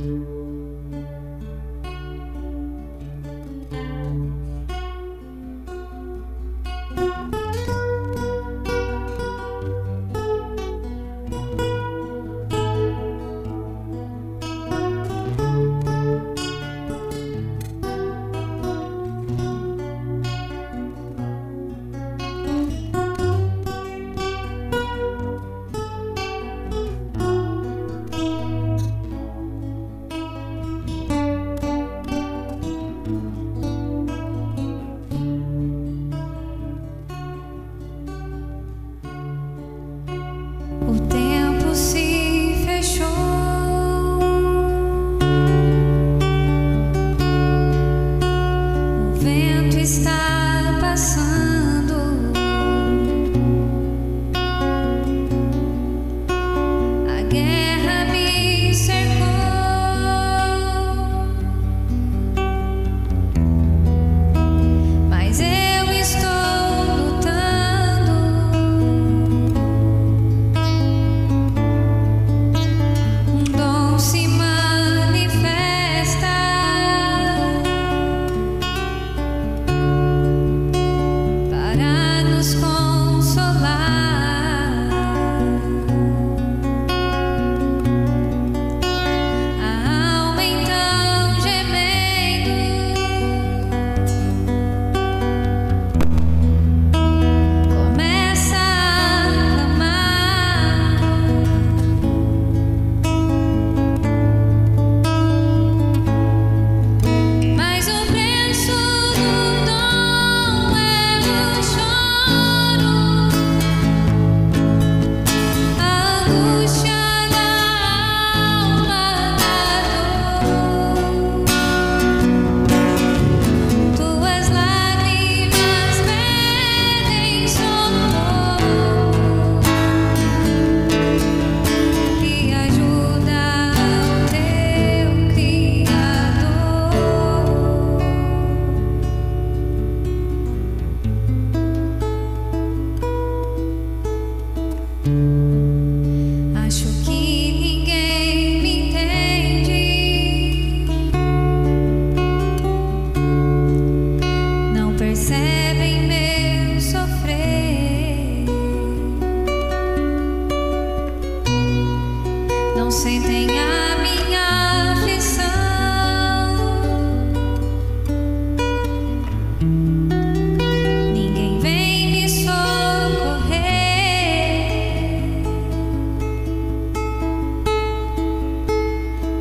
Mm-hmm. guerra.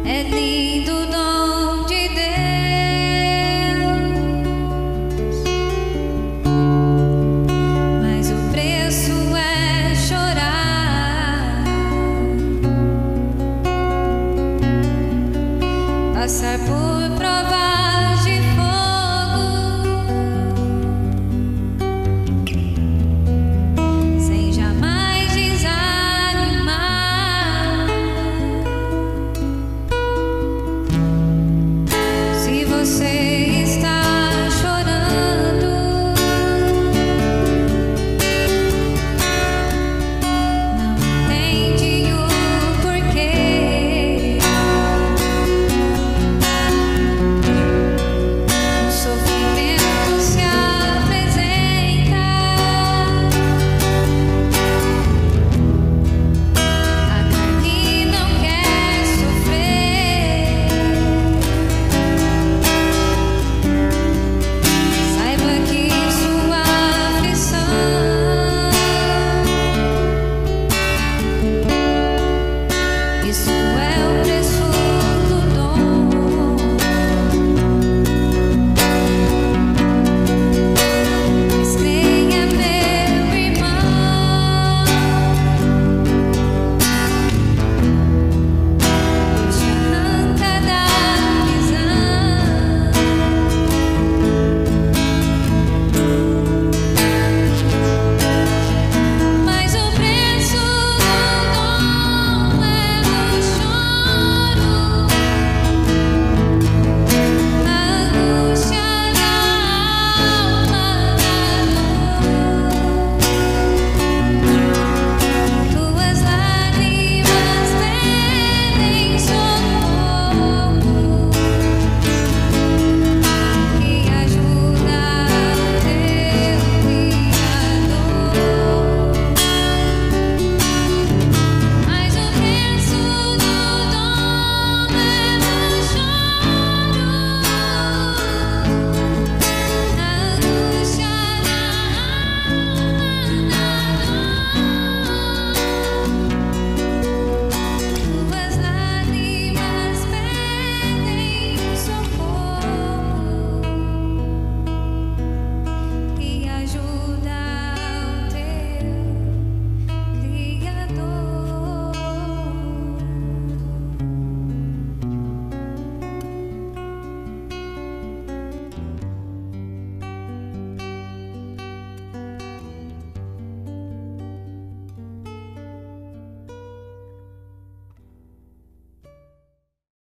Passar por